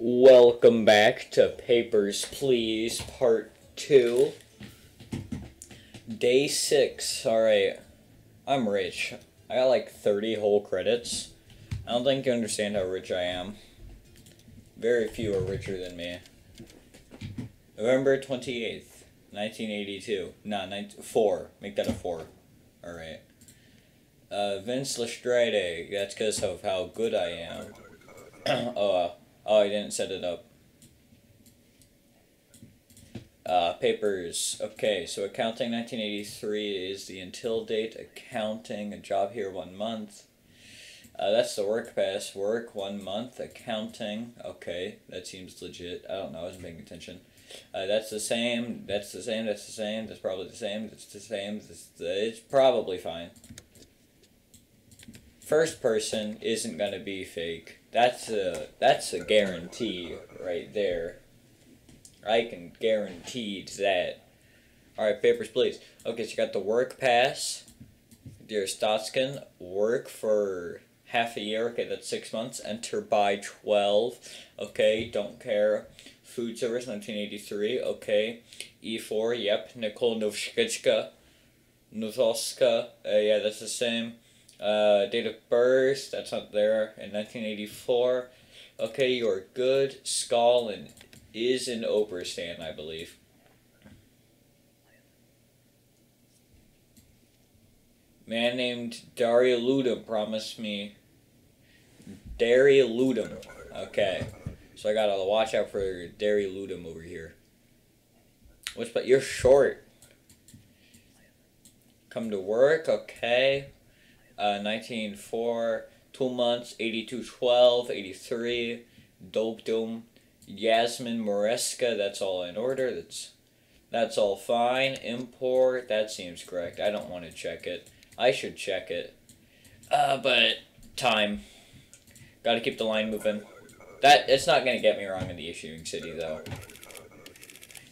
Welcome back to Papers, Please, Part 2. Day 6. Alright. I'm rich. I got like 30 whole credits. I don't think you understand how rich I am. Very few are richer than me. November 28th, 1982. Nah, 19, 4. Make that a 4. Alright. Uh, Vince Lestrade. That's because of how good I am. oh, uh, Oh, I didn't set it up. Uh, papers. Okay, so accounting 1983 is the until date. Accounting, a job here one month. Uh, that's the work pass. Work one month. Accounting. Okay, that seems legit. I don't know. I wasn't paying attention. Uh, that's the same. That's the same. That's the same. That's probably the same. That's the same. That's the, it's probably fine. First person isn't gonna be fake. That's a that's a guarantee right there. I can guarantee that. All right, papers, please. Okay, so you got the work pass. Dear Stotskin, work for half a year. Okay, that's six months. Enter by twelve. Okay, don't care. Food service, 1983. Okay, E4. Yep, Nicole Novskitska. Novoska. Uh, yeah, that's the same. Uh, date of birth, that's not there, in 1984. Okay, you're good. Skalin is in Obristan, I believe. Man named Daria Ludum promised me. Daria Ludum. Okay. So I gotta watch out for Daria Ludum over here. What's but you're short. Come to work, okay uh, 1904, two months, 8212, 83, Dope Doom, Yasmin Moreska, that's all in order, that's that's all fine. Impor, that seems correct. I don't want to check it. I should check it. Uh, but time. Gotta keep the line moving. That, it's not gonna get me wrong in the issuing city, though.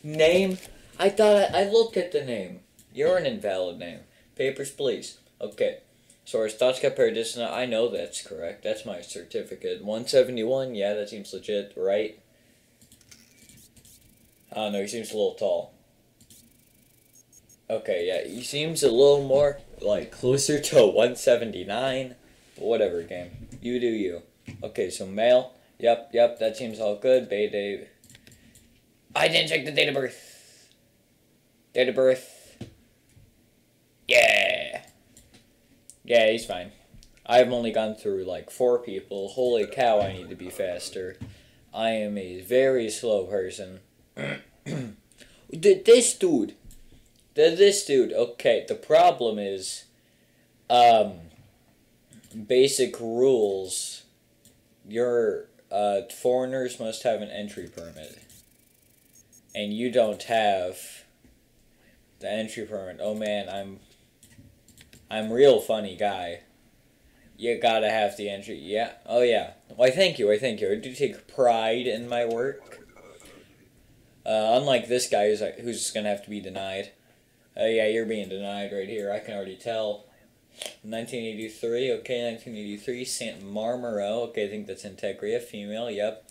Name? I thought I, I looked at the name. You're an invalid name. Papers, please. Okay. Source Dotska Paradizna, I know that's correct. That's my certificate. 171, yeah, that seems legit, right? I don't know, he seems a little tall. Okay, yeah, he seems a little more, like, closer to 179. Whatever, game. You do you. Okay, so male. Yep, yep, that seems all good. Bay Dave. I didn't check the date of birth. Date of birth. Yeah. Yeah, he's fine. I've only gone through like four people. Holy cow, I need to be faster. I am a very slow person. this dude. This dude. Okay, the problem is, um, basic rules. Your uh, foreigners must have an entry permit. And you don't have the entry permit. Oh man, I'm I'm real funny guy. You gotta have the entry. Yeah. Oh yeah. Why? Thank you. I thank you. I do take pride in my work. Uh, unlike this guy who's who's gonna have to be denied. Oh yeah, you're being denied right here. I can already tell. 1983. Okay, 1983. Saint Marmero. Okay, I think that's Antegria. Female. Yep.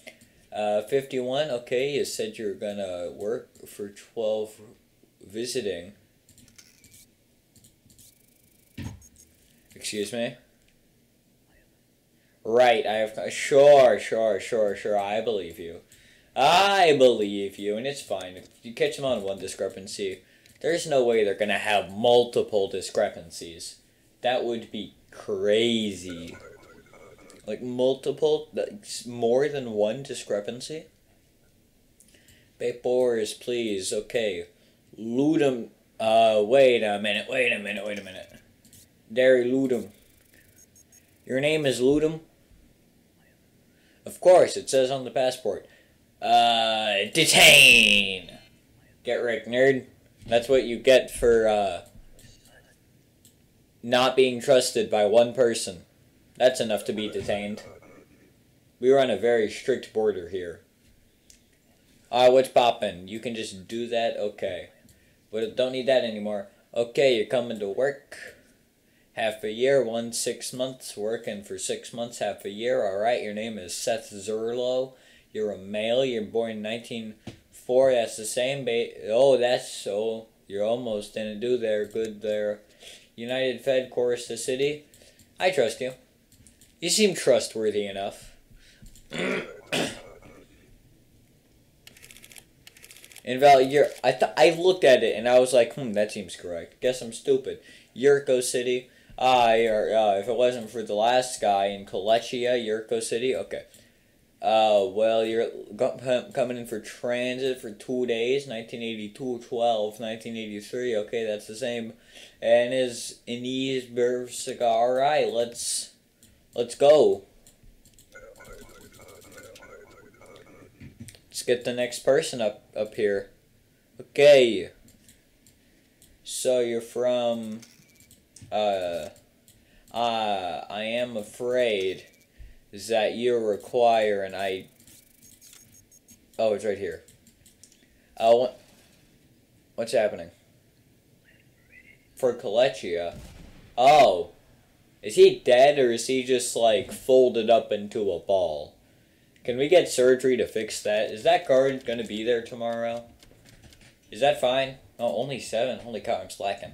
Uh, 51. Okay, you said you're gonna work for 12 visiting. Excuse me? Right, I have. Sure, sure, sure, sure. I believe you. I believe you, and it's fine. If you catch them on one discrepancy, there's no way they're gonna have multiple discrepancies. That would be crazy. Like multiple, like more than one discrepancy? Papers, please. Okay. Ludum. Uh, wait a minute, wait a minute, wait a minute. Derry Ludum. Your name is Ludum? Of course, it says on the passport. Uh, detain! Get wrecked, nerd. That's what you get for, uh, not being trusted by one person. That's enough to be detained. We run a very strict border here. Ah, uh, what's poppin'? You can just do that? Okay. But don't need that anymore. Okay, you're coming to work half a year, one six months, working for six months, half a year. All right, your name is Seth Zerlo. You're a male. You're born in 1904. That's the same. Ba- oh, that's so. You're almost in a do there. Good there. United Fed Korista City. I trust you. You seem trustworthy enough. Invalid. You're. I I looked at it and I was like, hmm, that seems correct. Guess I'm stupid. Yurko City. Uh, uh, if it wasn't for the last guy in Kolechia, Yurko City. Okay. Uh, well, you're coming in for transit for two days, 1982, 12, 1983. Okay, that's the same. And is Inez Bersica. Alright, let's, let's go. Let's get the next person up, up here. Okay. So you're from, uh, uh, I am afraid that you require an I. Oh, it's right here. Uh, what, what's happening? For Kolechia. Oh. Is he dead or is he just like folded up into a ball? Can we get surgery to fix that? Is that guard gonna be there tomorrow? Is that fine? Oh, only seven. Holy cow, I'm slacking.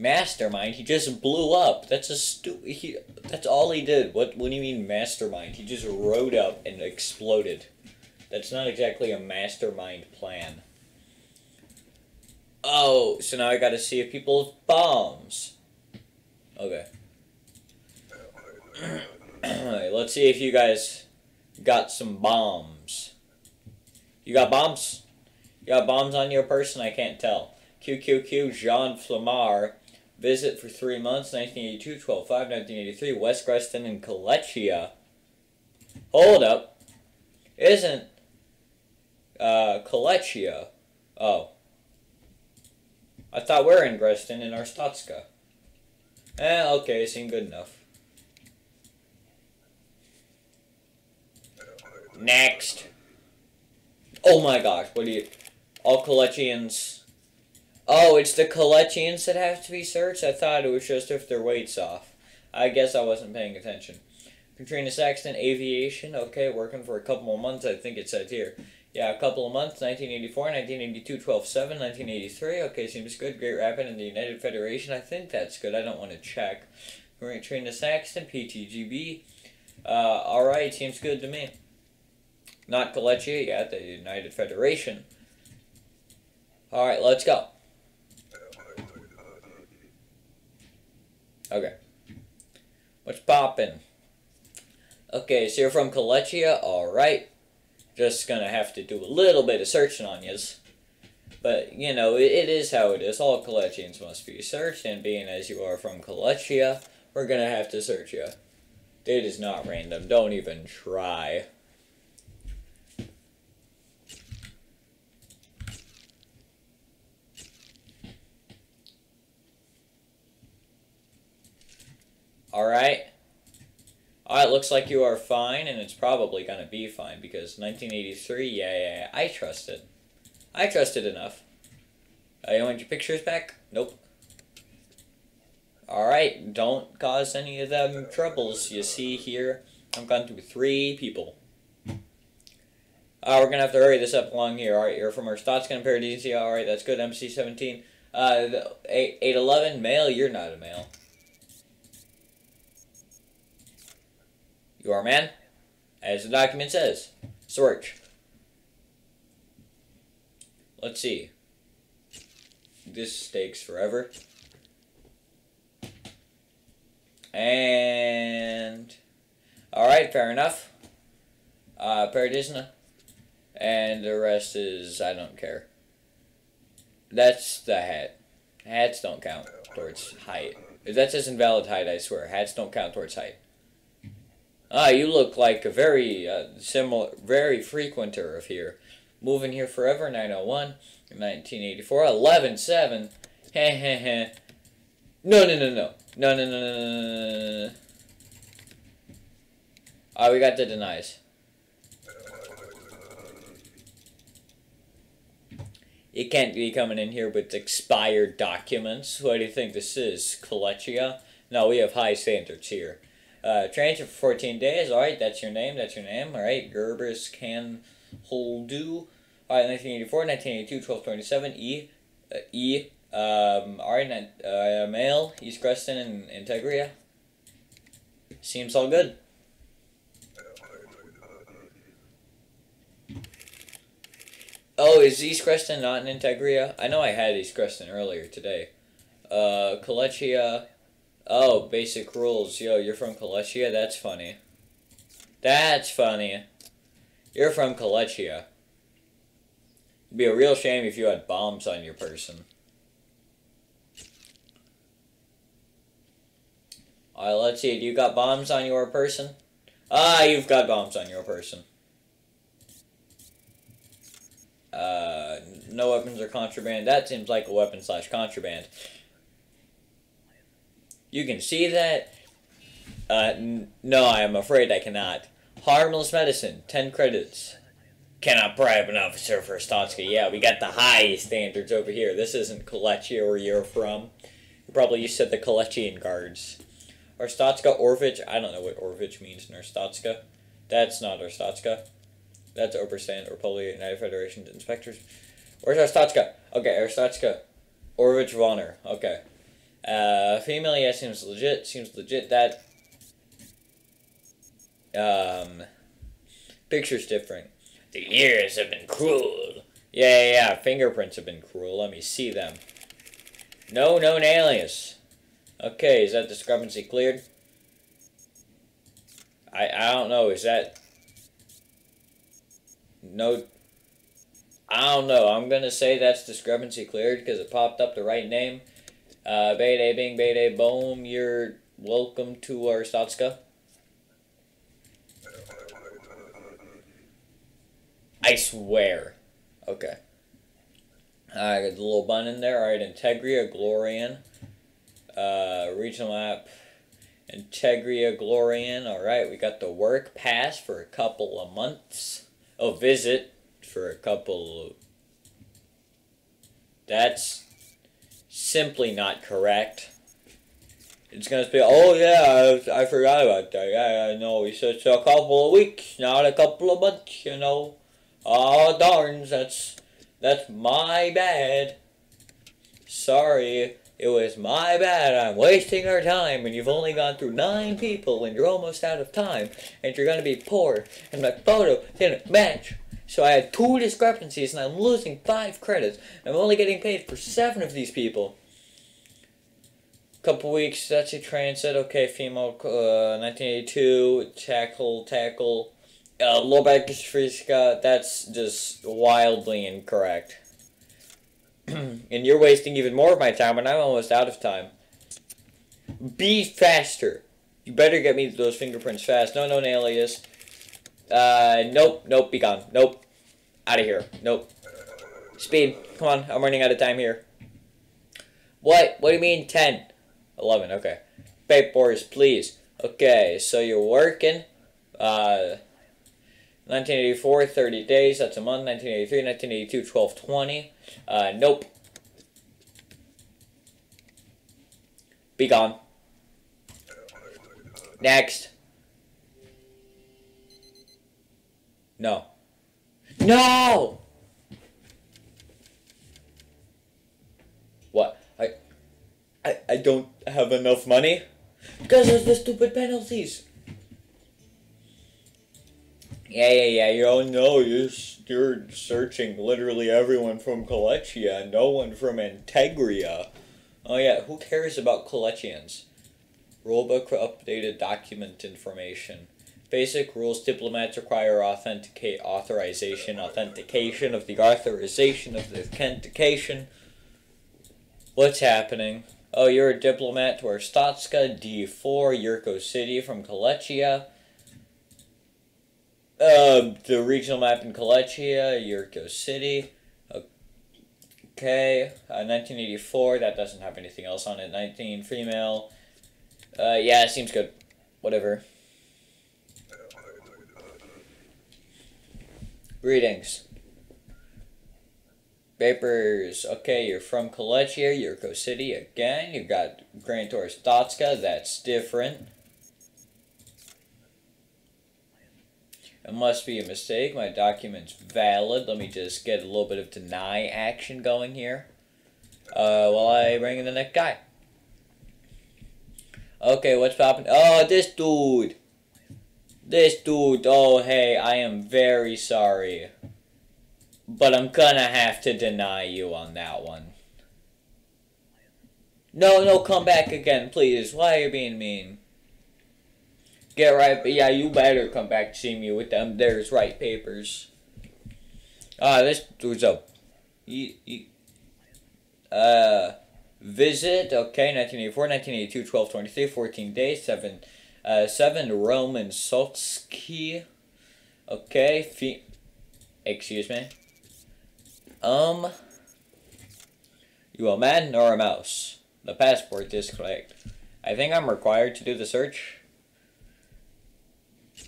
Mastermind. He just blew up. That's a stu. He. That's all he did. What? What do you mean mastermind? He just rode up and exploded. That's not exactly a mastermind plan. Oh, so now I gotta see if people have bombs. Okay. Let's see if you guys got some bombs. You got bombs? You got bombs on your person? I can't tell. QQQ Jean Flamar Visit for three months, 1982, 12 5, 1983, West Grestin and Kolechia. Hold up. Isn't uh. Oh. I thought we are in Grestin and Arstotzka. Eh, okay, seemed good enough. Next. Oh my gosh, what do you... All Kolechians Oh, it's the Kolechians that have to be searched? I thought it was just if their weight's off. I guess I wasn't paying attention. Katrina Saxton, Aviation. Okay, working for a couple more months, I think it said here. Yeah, a couple of months, 1984, 1982, 12 7, 1983. Okay, seems good. Great Rapid in the United Federation. I think that's good. I don't want to check. Katrina Saxton, PTGB. Uh, alright, seems good to me. Not Kolechia, yeah, the United Federation. Alright, let's go. Okay. What's poppin'? Okay, so you're from Kolechia? Alright. Just gonna have to do a little bit of searching on yous. But, you know, it, it is how it is. All Kolechians must be searched, and being as you are from Kolechia, we're gonna have to search you. It is not random. Don't even try. Alright. Alright, looks like you are fine, and it's probably gonna be fine, because 1983, yeah, yeah, yeah, I trusted. I trusted enough. Uh, you want your pictures back? Nope. Alright, don't cause any of them troubles. You see here, I've gone through three people. Uh, we're gonna have to hurry this up along here. Alright, you're from our Stotskin Paradisia. Alright, that's good. MC 17. Uh, 811, male, you're not a male. You are man? As the document says. Search. Let's see. This takes forever. And... Alright, fair enough. Uh, Paradizna. And the rest is, I don't care. That's the hat. Hats don't count towards height. That says invalid height, I swear. Hats don't count towards height. Ah, you look like a very uh, similar, very frequenter of here. Moving here forever, 901, 1984, 11, 7. Heh heh heh. No, no, no, no. No, no, no, no, no. Ah, we got the denies. You can't be coming in here with expired documents. What do you think this is? Kolechia? No, we have high standards here. Uh, transit for 14 days. All right, that's your name. That's your name. All right, Gerbers can hold do. All right, 1984, 1982, 1227. E. Uh, e. Um, all right, uh, male, East Grestin and Antegria. Seems all good. Oh, is East Grestin not in Antegria? I know I had East Grestin earlier today. Uh, Kolechia. Oh, basic rules. Yo, you're from Kolechia? That's funny. That's funny. You're from Kolechia. It'd be a real shame if you had bombs on your person. Alright, let's see. Do you got bombs on your person? Ah, you've got bombs on your person. Uh, no weapons or contraband. That seems like a weapon slash contraband. You can see that. Uh, no, I am afraid I cannot. Harmless medicine, 10 credits. Cannot bribe an officer for Stotska. Yeah, we got the high standards over here. This isn't Kolechia where you're from. You probably used to the Kolechian guards. Arstotzka, Orvech. I don't know what Orvech means in Arstotzka. That's not Arstotzka. That's Oberstand, Republic United Federation Inspectors. Where's Arstotzka? Okay, Arstotzka. Orvech Vonor. Okay. Uh, female, yeah, seems legit. Seems legit. That. Um. Picture's different. The ears have been cruel. Yeah, yeah, yeah. Fingerprints have been cruel. Let me see them. No known alias. Okay, is that discrepancy cleared? I I don't know. Is that no? I don't know. I'm gonna say that's discrepancy cleared because it popped up the right name. Uh, Bede Bing Bede Boom. You're welcome to Arstotzka. I swear. Okay. I got the little bun in there. Alright, Antegria, Glorian. Uh, regional map. Antegria, Glorian. Alright, we got the work pass for a couple of months. Oh, visit for a couple of... That's simply not correct. It's gonna be, oh yeah, I, I forgot about that. Yeah, I know. He said a couple of weeks, not a couple of months, you know. Oh darn, that's that's my bad. Sorry, it was my bad. I'm wasting our time, and you've only gone through nine people, and you're almost out of time, and you're gonna be poor, and my photo didn't match. So I had two discrepancies, and I'm losing five credits. I'm only getting paid for seven of these people. Couple weeks, that's a transit. Okay, female, uh, 1982, tackle, tackle. Uh, Lobek that's just wildly incorrect. and you're wasting even more of my time when I'm almost out of time. Be faster. You better get me those fingerprints fast. No, no, alias. Uh, nope, nope, be gone. Nope. Out of here. Nope. Speed. Come on, I'm running out of time here. What? What do you mean 10? 11, okay. Papers, please. Okay, so you're working. Uh... 1984, 30 days, that's a month. 1983, 1982, 1220. Uh, nope. Be gone. Next. No. No! What? I, I, I don't have enough money? Because of the stupid penalties. Yeah, yeah, yeah. You all know you're, you're searching literally everyone from Kolechia, no one from Antegria. Oh yeah, who cares about Kolechians? Rulebook updated document information. Basic rules diplomats require authenticate authorization, authentication of the authorization of the authentication. What's happening? Oh, you're a diplomat to Arstotska, D4, Yurko City from Kolechia. Uh, the regional map in Kolechia, Yurko City. Okay, uh, 1984, that doesn't have anything else on it. 19, female. Uh, yeah, it seems good. Whatever. Greetings. Vapors, okay, you're from Kolechia, you're Co City again. You've got Grand Torres Dotska, that's different. It must be a mistake. My document's valid. Let me just get a little bit of deny action going here. Uh, while I bring in the next guy. Okay, what's happening? Oh, this dude! This dude. Oh, hey, I am very sorry. But I'm gonna have to deny you on that one. No, no, come back again, please. Why are you being mean? Get right, yeah, you better come back to see me with them. There's right papers. Ah, this dude's up. He, he, uh, visit, okay, 1984, 1982, 12, 23, 14 days, 7, uh, 7 Roman Solsky. Okay, fe excuse me. Um, you a man or a mouse? The passport is correct. I think I'm required to do the search.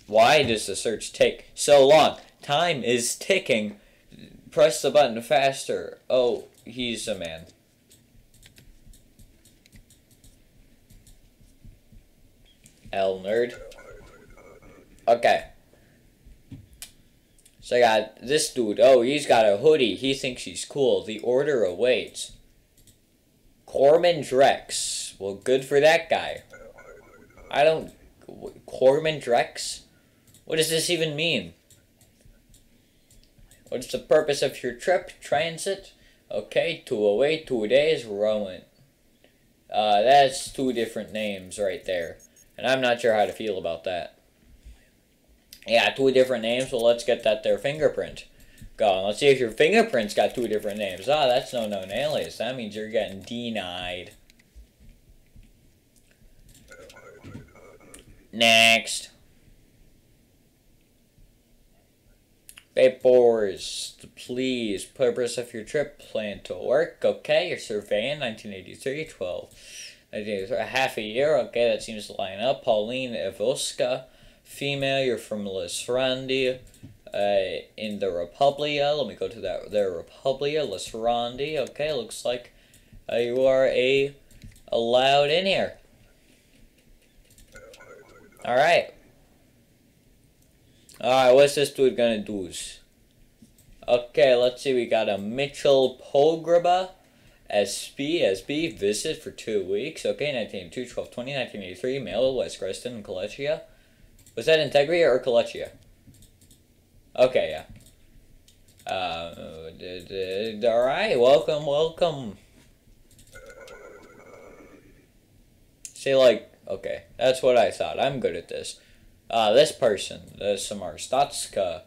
Why does the search take so long? Time is ticking. Press the button faster. Oh, he's a man. L nerd. Okay. So I got this dude. Oh, he's got a hoodie. He thinks he's cool. The order awaits. Corman Drex. Well, good for that guy. I don't... Corman Drex? What does this even mean? What's the purpose of your trip? Transit? Okay, to away two days, Rowan. Uh, that's two different names right there. And I'm not sure how to feel about that. Yeah, two different names. Well, let's get that there fingerprint going. Let's see if your fingerprint's got two different names. Ah, that's no known alias. That means you're getting denied. Next. Papers, please. Purpose of your trip. Plan to work. Okay, you're surveying 1983, 12. A half a year. Okay, that seems to line up. Pauline Evoska female, you're from Lesrenadi, uh, in the Republia. Let me go to that. The Republia, Lesrenadi. Okay, looks like uh, you are a allowed in here. All right. All right, what's this dude gonna do? Okay, let's see. We got a Mitchell Pograba. SB, SB, visit for two weeks. Okay, 1982, 12, 20, 1983, male, West Grestin, and Was that Antegria or Kolechia? Okay, yeah. Uh, alright, welcome, welcome. Say like, okay, that's what I thought. I'm good at this. Uh, this person, the Samar Statska.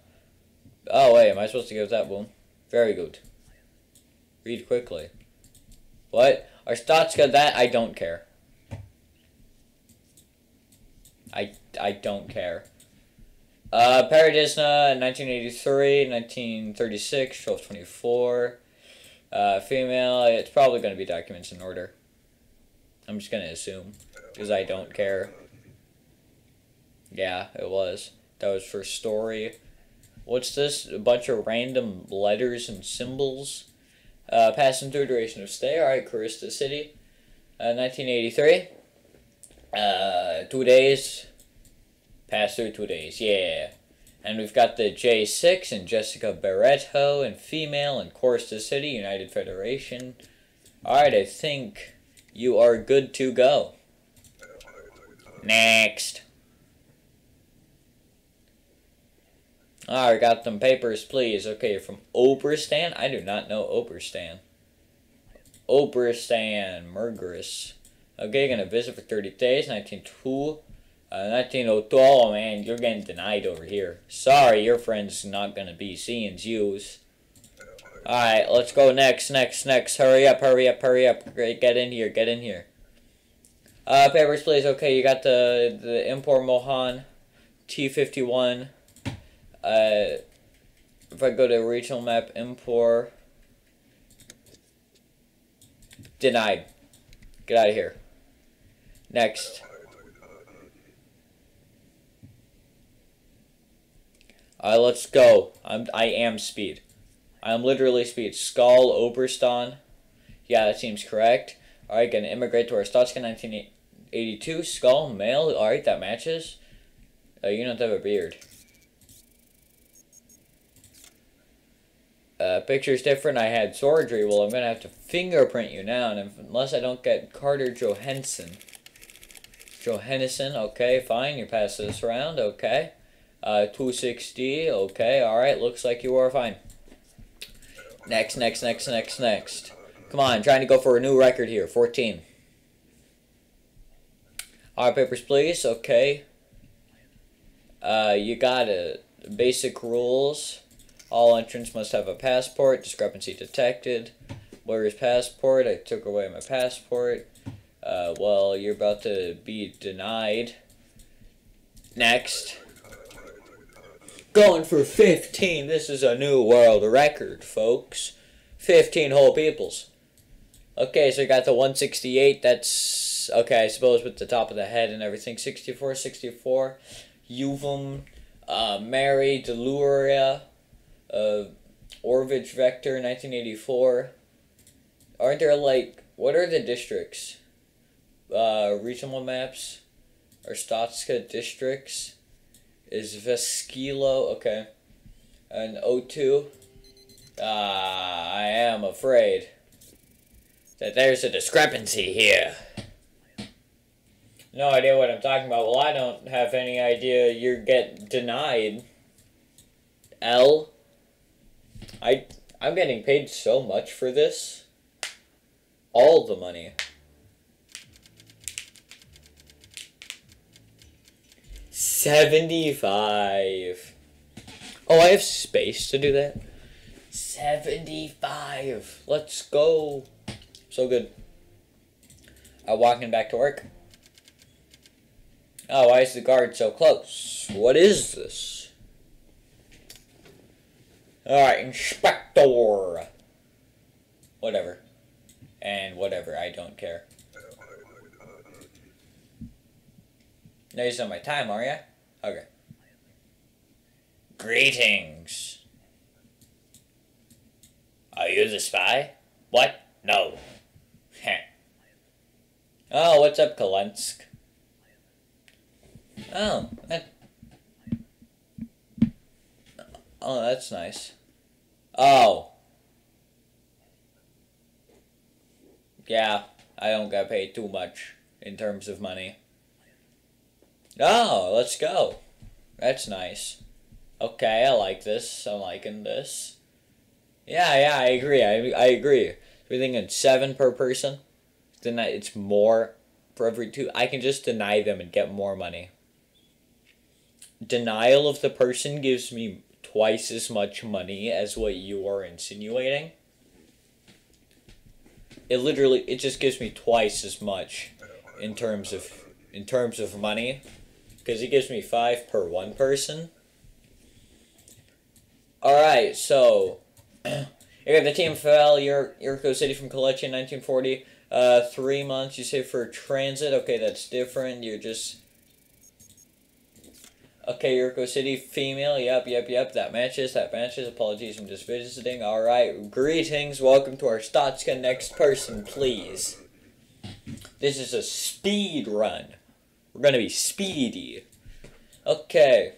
Oh, wait, am I supposed to give that one? Very good. Read quickly. What? Arstotzka, that I don't care. I, I don't care. Uh, Paradizna, 1983, 1936, 1224. Uh, female, it's probably going to be documents in order. I'm just going to assume, because I don't care. Yeah, it was. That was for story. What's this? A bunch of random letters and symbols. Uh, passing through duration of stay. Alright, Korista City. Uh, 1983. Uh, two days. Pass through two days, yeah. And we've got the J6 and Jessica Barreto and female and Korista City United Federation. Alright, I think you are good to go. Next. Alright, got them papers, please. Okay, from Obristan. I do not know Obristan. Obristan, Mergerous. Okay, gonna visit for 30 days, 1902. Uh, 1902, oh man, you're getting denied over here. Sorry, your friend's not gonna be seeing yous. Alright, let's go next, next, next. Hurry up, hurry up, hurry up. Great, get in here, get in here. Uh, papers, please. Okay, you got the, the Impor Mohan T51. Uh, if I go to regional map, Impor. Denied. Get out of here. Next. Alright, let's go. I'm, I am speed. I'm literally speed. Skal, Obristan. Yeah, that seems correct. Alright, gonna immigrate to our Arstotzka, 1982. Skal, male. Alright, that matches. Uh, you don't have a beard. Uh, picture's different. I had surgery. Well, I'm gonna have to fingerprint you now, and if, unless I don't get Carter Johansson. Johansson, okay, fine. You pass this around, okay. Uh, 260, okay, alright, looks like you are fine. Next, next, next, next, next. Come on, trying to go for a new record here. 14. Alright, papers, please. Okay. Uh, you got it. Basic rules. All entrants must have a passport. Discrepancy detected. Where is passport? I took away my passport. Uh, well, you're about to be denied. Next. Going for 15. This is a new world record, folks. 15 whole peoples. Okay, so I got the 168. That's, okay, I suppose with the top of the head and everything. 64, 64. Uvum, uh, Mary, Deluria, uh, Orvech Vector, 1984. Aren't there, like, what are the districts? Uh, regional maps? Arstotzka districts? Is Vescillo, okay. And O2. Ah, I am afraid that there's a discrepancy here. No idea what I'm talking about. Well, I don't have any idea you're get denied. L. I I'm getting paid so much for this. All the money. Seventy-five. Oh, I have space to do that. Seventy-five. Let's go. So good. I'm walking back to work. Oh, why is the guard so close? What is this? Alright, Inspector! Whatever. And whatever, I don't care. Now you're on my time, are you? Okay. Greetings. Are you the spy? What? No. oh, what's up, Kalensk? Oh, that... Oh, that's nice. Oh. Yeah, I don't get paid too much in terms of money. Oh, let's go. That's nice. Okay, I like this. I'm liking this. Yeah, yeah, I agree. I, I agree. We're thinking seven per person. Then it's more for every two. I can just deny them and get more money. Denial of the person gives me twice as much money as what you are insinuating. It literally it just gives me twice as much in terms of in terms of money because it gives me five per one person. All right, so you the team fell. Yurko City from Kolechia, 1940. Uh, three months. You say for transit. Okay, that's different. You're just Okay, Yurko City, female. Yep, yep, yep. That matches. That matches. Apologies, I'm just visiting. All right. Greetings. Welcome to Arstotzka. Next person, please. This is a speed run. We're gonna be speedy. Okay.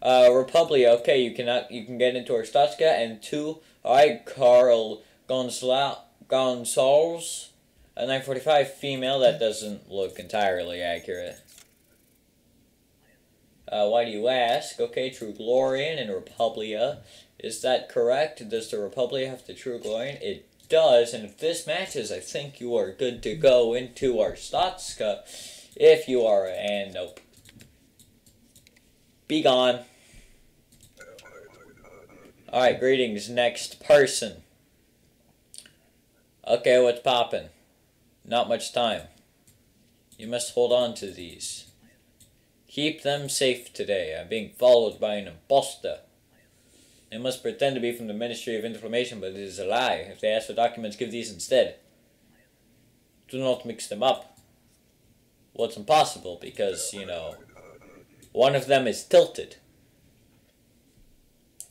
Uh, Republia. Okay, you cannot. You can get into Arstotzka. And two. All right, Carl Gonzal Gonzalez. A 945 female. That doesn't look entirely accurate. Uh, why do you ask? Okay, True Glorian and Republia. Is that correct? Does the Republia have the True Glorian? It does, and if this matches, I think you are good to go into Arstotzka. If you are, and nope. Be gone. Alright, greetings. Next person. Okay, what's poppin'? Not much time. You must hold on to these. Keep them safe today. I'm being followed by an impostor. They must pretend to be from the Ministry of Information, but it is a lie. If they ask for documents, give these instead. Do not mix them up. Well, it's impossible because, you know, one of them is tilted.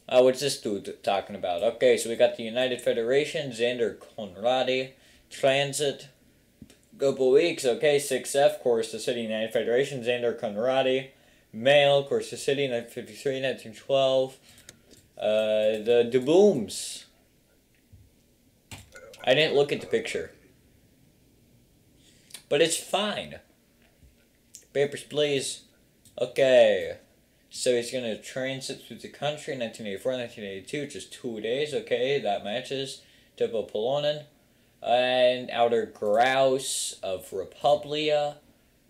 Oh, what's this dude talking about? Okay, so we got the United Federation, Xander Conradi, Transit, couple weeks. Okay, 6F, Korista City, United Federation, Xander Conradi, Male, Korista City, 1953, 1912. Uh, the the booms. I didn't look at the picture. But it's fine. Papers, please. Okay. So he's going to transit through the country 1984, 1982, just two days. Okay, that matches. Teuvo Polonen. And Outer Grouse of Republia.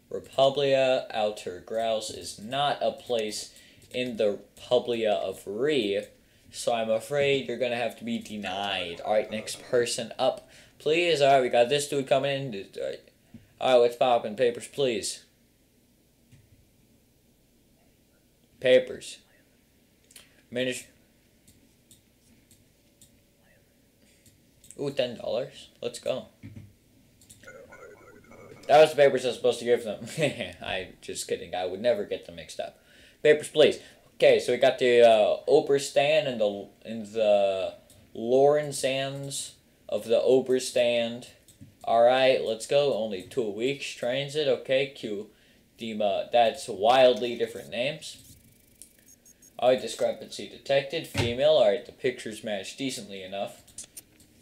Republia, Outer Grouse is not a place in the Republia of Re. So I'm afraid you're to have to be denied. Alright, next person up. Please. Alright, we got this dude coming in. Alright, what's popping? Papers, please. Papers. Ministry. Ooh, ten dollars. Let's go. That was the papers I was supposed to give them. I'm just kidding. I would never get them mixed up. Papers, please. Okay, so we got the uh, Oberstand and the and the Lorenzans of the Oberstand. All right, let's go. Only two weeks. Transit. Okay, Q. Dima. That's wildly different names. Alright, discrepancy detected. Female. Alright, the pictures match decently enough.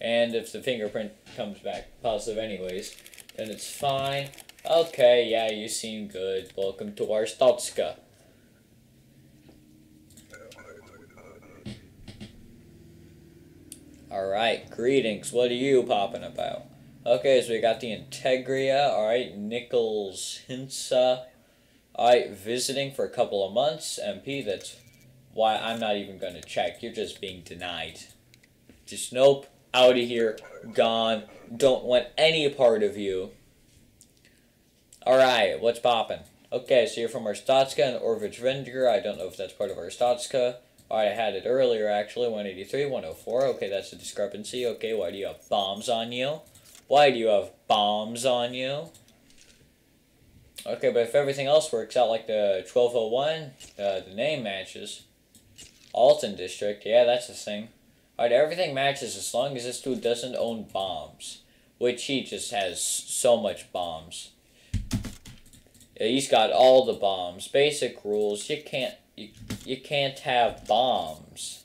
And if the fingerprint comes back positive anyways, then it's fine. Okay, yeah, you seem good. Welcome to Arstotzka. Alright, greetings. What are you popping about? Okay, so we got the Antegria. Alright, Nichols Hinsa. Alright, visiting for a couple of months. MP, that's why I'm not even going to check. You're just being denied. Just nope, out of here, gone. Don't want any part of you. Alright, what's poppin'? Okay, so you're from Arstotzka and Orvech Vendiger. I don't know if that's part of Arstotzka. Alright, I had it earlier actually, 183, 104. Okay, that's a discrepancy. Okay, why do you have bombs on you? Why do you have bombs on you? Okay, but if everything else works out like the 1201, uh, the name matches. Alton District, yeah, that's a thing. Alright, everything matches as long as this dude doesn't own bombs. Which he just has so much bombs. Yeah, he's got all the bombs. Basic rules, you can't you, you can't have bombs.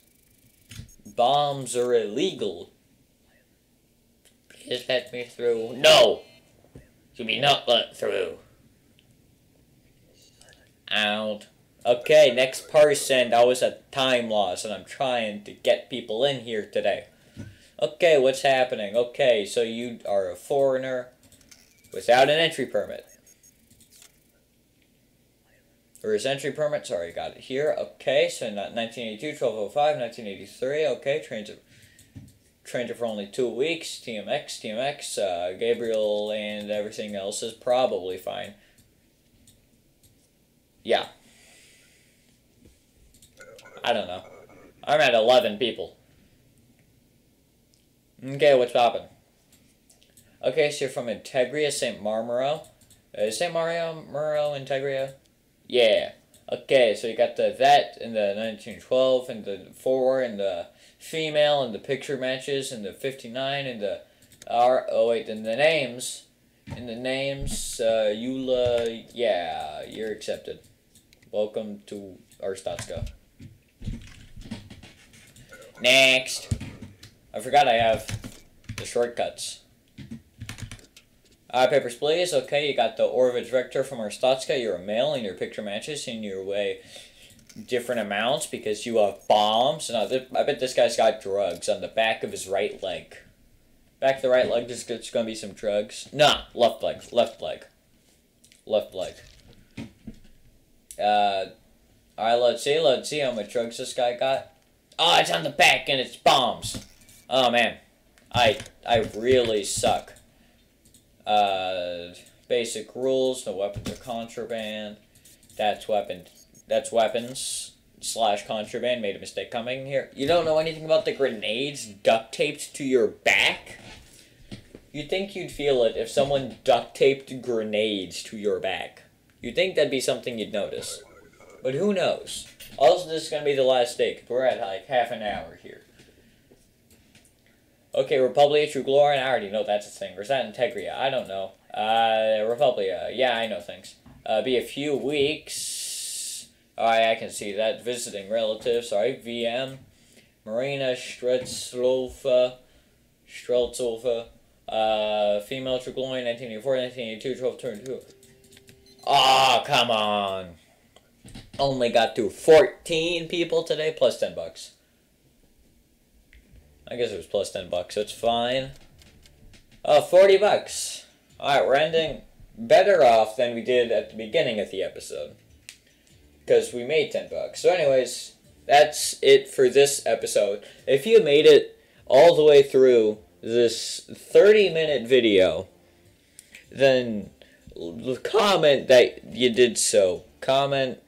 Bombs are illegal. Please let me through. No! You be not let through. Out. Okay, next person. That was a time loss, and I'm trying to get people in here today. Okay, what's happening? Okay, so you are a foreigner without an entry permit. Or his entry permit, sorry, got it here. Okay, so 1982, 1205, 1983. Okay, transit for only two weeks. TMX, TMX, uh, Gabriel, and everything else is probably fine. Yeah. I don't know. I'm at 11 people. Okay, what's poppin'? Okay, so you're from Antegria, St. Marmero. Uh, St. Mario, Muro, Antegria? Yeah. Okay, so you got the that and the 1912 and the 4 and the female and the picture matches and the 59 and the R. Oh, wait, and the names. And the names, uh, Eula, yeah, you're accepted. Welcome to Arstotzka. Next. I forgot I have the shortcuts. Alright, papers, please. Okay, you got the Orvech Vector from Arstotzka. You're a male, and your picture matches, and you weigh different amounts because you have bombs. Now, I bet this guy's got drugs on the back of his right leg. Back of the right leg, there's, there's going to be some drugs. Nah, left leg, left leg. Left leg. Uh, alright, let's see. Let's see how much drugs this guy got. Oh, it's on the back and it's bombs. Oh man, I I really suck. Uh, basic rules: no weapons are contraband. That's weapon. That's weapons slash contraband. Made a mistake coming here. You don't know anything about the grenades duct taped to your back. You'd think you'd feel it if someone duct taped grenades to your back. You'd think that'd be something you'd notice. But who knows? Also, this is going to be the last day, because we're at like half an hour here. Okay, Republia True Glory, I already know that's a thing. Or is that Antegria? I don't know. Uh, Republia, yeah, I know things. Uh, be a few weeks. Alright, I can see that. Visiting relatives, sorry, VM. Marina Stretzlova, Streltsova, uh, female Trigloin, 1984, 1982, 12, 22. Ah, oh, come on. Only got through 14 people today, plus 10 bucks. I guess it was plus 10 bucks, so it's fine. Oh, 40 bucks. Alright, we're ending better off than we did at the beginning of the episode. Because we made 10 bucks. So anyways, that's it for this episode. If you made it all the way through this 30 minute video, then comment that you did so. Comment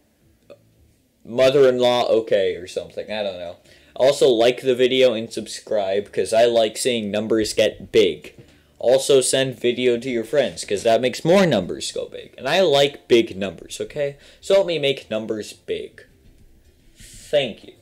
mother-in-law okay or something. I don't know. Also like the video and subscribe because I like seeing numbers get big. Also send video to your friends because that makes more numbers go big. And I like big numbers, okay? So help me make numbers big. Thank you.